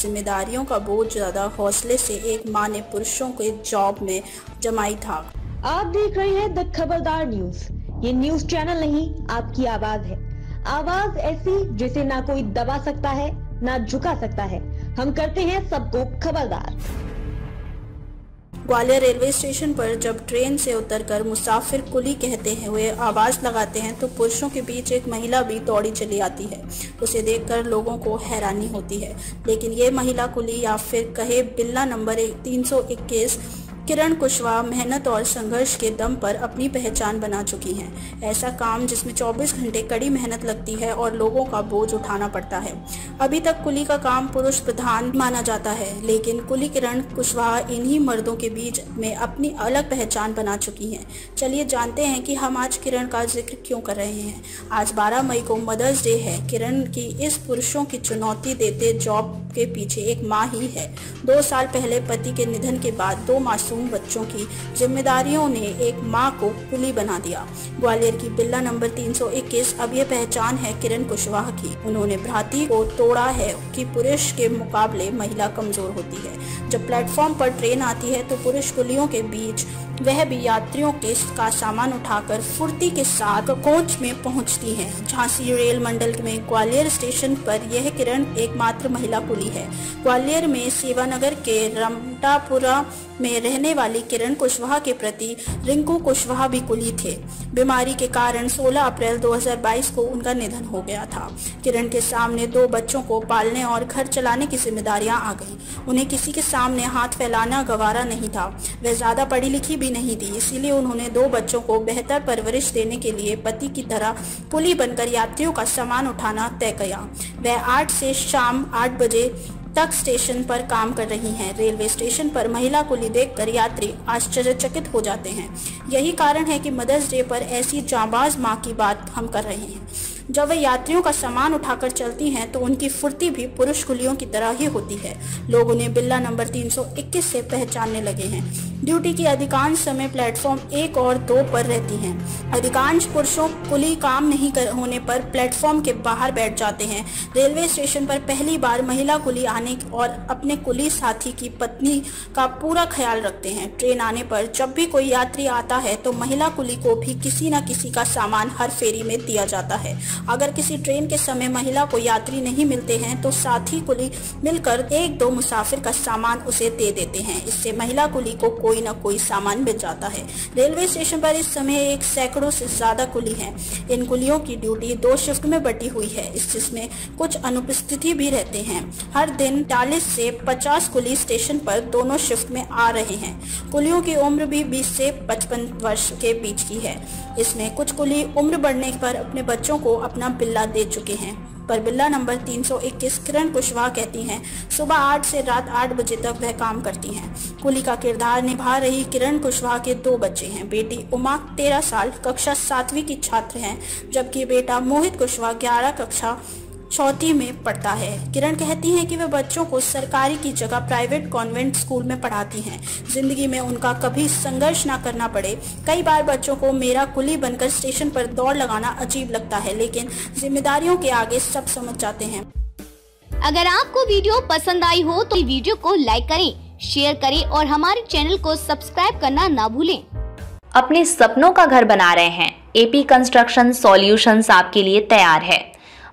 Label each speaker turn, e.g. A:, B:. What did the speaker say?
A: जिम्मेदारियों का बोझ ज़्यादा हौसले से एक माँ ने पुरुषों के जॉब में जमाई था
B: आप देख रहे हैं द खबरदार न्यूज़। ये न्यूज़ चैनल नहीं, आपकी आवाज़ है। आवाज़ ऐसी जिसे ना कोई दबा सकता है, ना झुका सकता है। हम करते हैं सबको खबरदार।
A: ग्वालियर रेलवे स्टेशन पर जब ट्रेन से उतरकर मुसाफिर कुली कहते हुए आवाज़ लगाते हैं तो पुरुषों के बीच एक महिला भी दौड़ी चली आती है। उसे देखकर लोगों को हैरानी होती है। लेकिन ये महिला कुली या फिर कहे बिल्ला नंबर तीन सौ इक्कीस किरण कुशवाहा मेहनत और संघर्ष के दम पर अपनी पहचान बना चुकी हैं। ऐसा काम जिसमें 24 घंटे कड़ी मेहनत लगती है और लोगों का बोझ उठाना पड़ता है। अभी तक कुली का काम पुरुष प्रधान माना जाता है, लेकिन कुली किरण कुशवाहा इन्हीं मर्दों के बीच में अपनी अलग पहचान बना चुकी हैं। चलिए जानते हैं कि हम आज किरण का ज़िक्र क्यों कर रहे हैं। आज 12 मई को मदर्स डे है। किरण की इस पुरुषों की चुनौती देते जॉब के पीछे एक माँ ही है। दो साल पहले पति के निधन के बाद दो मासूम मासूम बच्चों की जिम्मेदारियों ने एक माँ को कुली बना दिया। ग्वालियर की बिल्ला नंबर 321 अब ये पहचान है किरण कुशवाहा की। उन्होंने भ्राती को तोड़ा है कि पुरुष के मुकाबले महिला कमज़ोर होती है। जब प्लेटफॉर्म पर ट्रेन आती है तो पुरुष कुलियों के बीच वह भी यात्रियों के का सामान उठाकर फुर्ती के साथ कोच में पहुँचती है झांसी रेल मंडल में ग्वालियर स्टेशन पर यह किरण एकमात्र महिला कुली है। ग्वालियर में सेवानगर के रमटापुरा में रहने वाली किरण कुशवाहा के प्रति रिंकू कुशवाहा भी कुली थे। बीमारी के कारण 16 अप्रैल 2022 को उनका निधन हो गया था। किरण के सामने दो बच्चों को पालने और घर चलाने की जिम्मेदारियाँ आ गई। उन्हें किसी के सामने हाथ फैलाना गवारा नहीं था। वह ज़्यादा पढ़ी लिखी भी नहीं दी। इसीलिए उन्होंने दो बच्चों को बेहतर परवरिश देने के लिए पति की तरह पुली बनकर यात्रियों का सामान उठाना तय किया। वह आठ से शाम आठ बजे तक स्टेशन पर काम कर रही हैं। रेलवे स्टेशन पर महिला कुली देखकर यात्री आश्चर्यचकित हो जाते हैं। यही कारण है कि मदर्स डे पर ऐसी जाबाज माँ की बात हम कर रहे हैं। जब वे यात्रियों का सामान उठाकर चलती हैं तो उनकी फुर्ती भी पुरुष कुलियों की तरह ही होती है। लोग उन्हें बिल्ला नंबर 321 से पहचानने लगे हैं। ड्यूटी की अधिकांश समय प्लेटफॉर्म एक और दो पर रहती हैं। अधिकांश पुरुषों कुली काम नहीं कर होने पर प्लेटफॉर्म के बाहर बैठ जाते हैं। रेलवे स्टेशन पर पहली बार महिला कुली आने और अपने कुली साथी की पत्नी का पूरा ख्याल रखते हैं। ट्रेन आने पर जब भी कोई यात्री आता है तो महिला कुली को भी किसी न किसी का सामान हर फेरी में दिया जाता है। अगर किसी ट्रेन के समय महिला को यात्री नहीं मिलते हैं तो साथी कुली मिलकर एक दो मुसाफिर का सामान उसे दे देते हैं। इससे महिला कुली को कोई न कोई सामान मिल जाता है। रेलवे स्टेशन पर इस समय एक सैकड़ों से ज़्यादा कुली है। इन कुलियों की ड्यूटी दो शिफ्ट में बटी हुई है, इस जिसमें कुछ अनुपस्थिति भी रहते हैं। हर दिन चालीस से पचास कुली स्टेशन पर दोनों शिफ्ट में आ रहे हैं। कुलियों की उम्र भी बीस से पचपन वर्ष के बीच की है। इसमें कुछ कुली उम्र बढ़ने पर अपने बच्चों को अपना बिल्ला दे चुके हैं। पर बिल्ला नंबर 321 किरण कुशवाहा कहती हैं, सुबह आठ से रात आठ बजे तक वह काम करती हैं। कुली का किरदार निभा रही किरण कुशवाहा के दो बच्चे हैं। बेटी उमा तेरह साल, कक्षा सातवीं की छात्र हैं, जबकि बेटा मोहित कुशवाहा ग्यारह, कक्षा चौथी में पढ़ता है। किरण कहती हैं कि वे बच्चों को सरकारी की जगह प्राइवेट कॉन्वेंट स्कूल में पढ़ाती हैं। ज़िंदगी में उनका कभी संघर्ष ना करना पड़े। कई बार बच्चों को मेरा कुली बनकर स्टेशन पर दौड़ लगाना अजीब लगता है लेकिन जिम्मेदारियों के आगे सब समझ जाते हैं।
C: अगर आपको वीडियो पसंद आई हो तो वीडियो को लाइक करें शेयर करें और हमारे चैनल को सब्सक्राइब करना ना भूलें।
D: अपने सपनों का घर बना रहे हैं। एपी कंस्ट्रक्शन सॉल्यूशंस आपके लिए तैयार है।